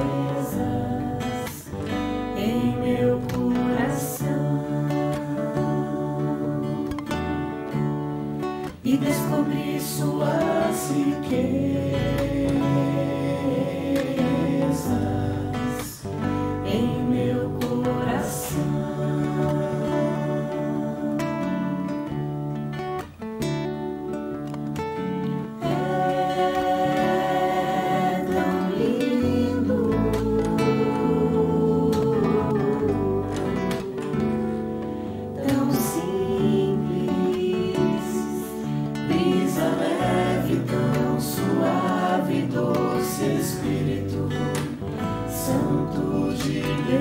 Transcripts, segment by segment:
riquezas em meu coração. E descobrir suas riquezas doce Espírito Santo de Deus,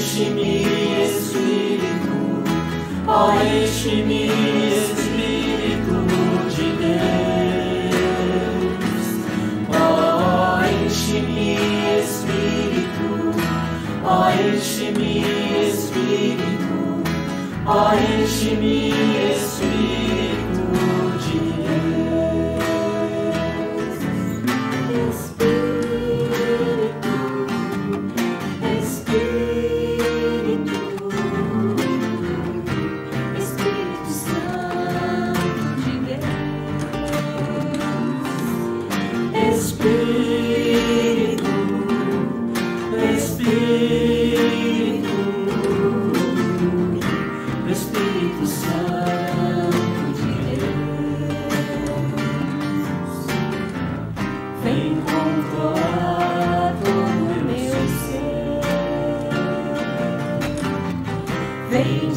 ó, enche-me, Espírito, ó, enche-me, Espírito de Deus. Ó, enche-me, Espírito, ó, enche-me, Espírito, ó, enche-me, Espírito todo